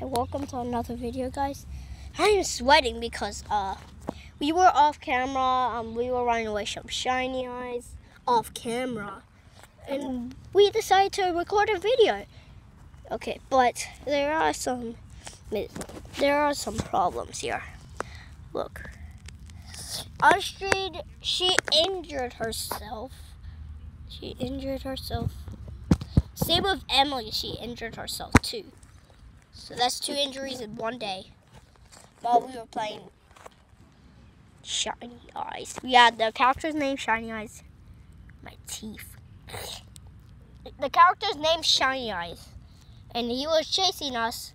Welcome to another video, guys. I am sweating because uh, we were off camera. Um, we were running away from shiny eyes off camera, and we decided to record a video. Okay, but there are some there are some problems here. Look, Astrid, she injured herself. She injured herself. Same with Emily, she injured herself too. So that's two injuries in one day. While we were playing Shiny Eyes. Yeah, the character's name Shiny Eyes. My teeth. The character's name Shiny Eyes. And he was chasing us.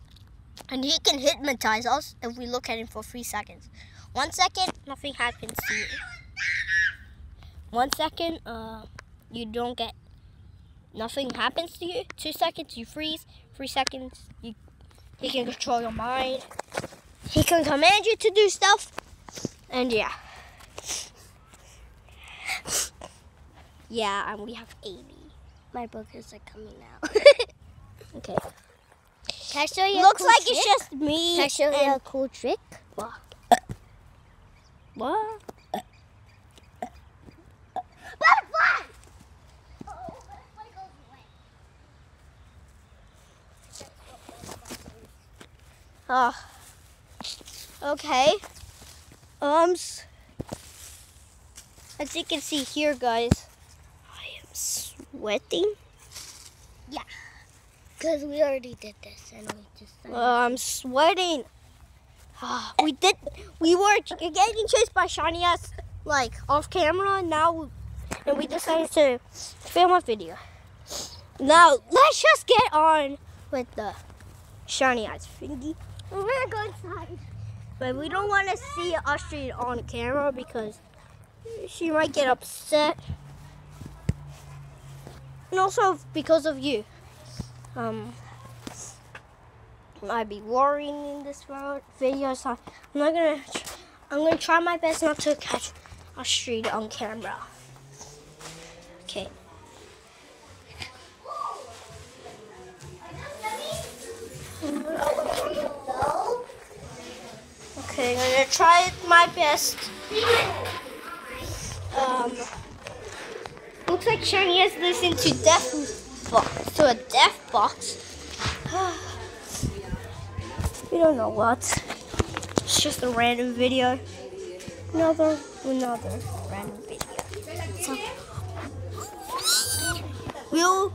And he can hypnotize us if we look at him for three seconds. One second, nothing happens to you. One second, uh, you don't get, nothing happens to you. Two seconds, you freeze. Three seconds, you he can control your mind. He can command you to do stuff. And yeah. Yeah, and we have Amy. My boogers are coming out. okay. Can I show you Looks cool like trick? it's just me. Can I show you a cool trick? What? What? Oh. Okay. Um. As you can see here, guys, I am sweating. Yeah, because we already did this and we just Uh, I'm sweating. Ah, we did. We were getting chased by shiny eyes like off camera. And now, and we decided to film a video. Now let's just get on with the shiny eyes thingy. We're gonna go inside. But we don't want to see Astrid on camera because she might get upset. And also because of you. Um, I'd be worrying in this video, so I'm not gonna. I'm gonna try my best not to catch Astrid on camera. Okay. I'm gonna try my best. Um, looks like Shiny has listened to death box to a death box. we don't know what. It's just a random video. Another, another random video. So, we'll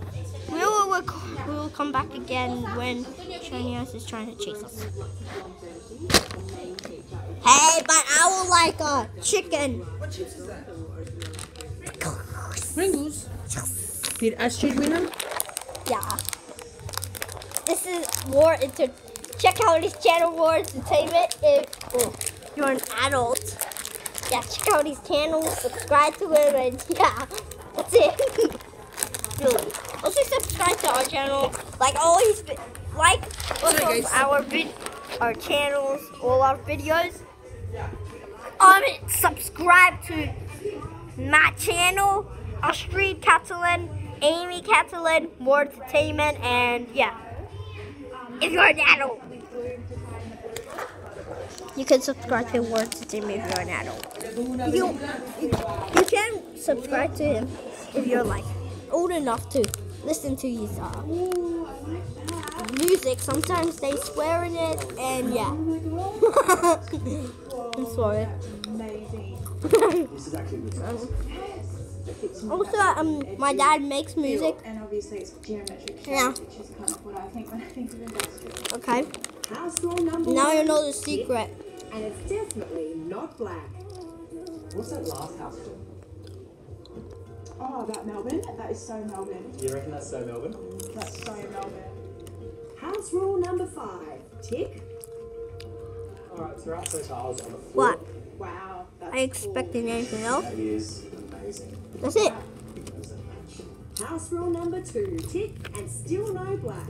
come back again when Shiny is trying to chase us. Hey, but I would like a chicken. Pringles. Did Astrid win them? Yeah. This is more into check out his channel more entertainment if oh, you're an adult. Yeah, check out his channel, subscribe to him and yeah, that's it. really. Also subscribe to our channel. Like always vi- like both of guys. our vid- our channels, all our videos. Um subscribe to my channel, Astrid Catalan, Amy Catalan, more entertainment, and yeah. If you're an adult, you can subscribe to more entertainment if you're an adult. You, you can subscribe to him if you're like old enough to listen to his uh, music. Sometimes they swear in it, and yeah. I'm sorry. also, um, my dad makes music. And obviously it's geometric Yeah. which is kind of what I think when I think of industrial. Okay. House rule number Now you know the secret. and it's definitely not black. What's that last house? Oh, that Melbourne? That is so Melbourne. You reckon that's so Melbourne? That's so Melbourne. House rule number five. Tick. Alright, so right, so tiles on the floor. What? Wow, that's I expecting anything else? That is amazing. That's it. House rule number two. Tick, and still no black.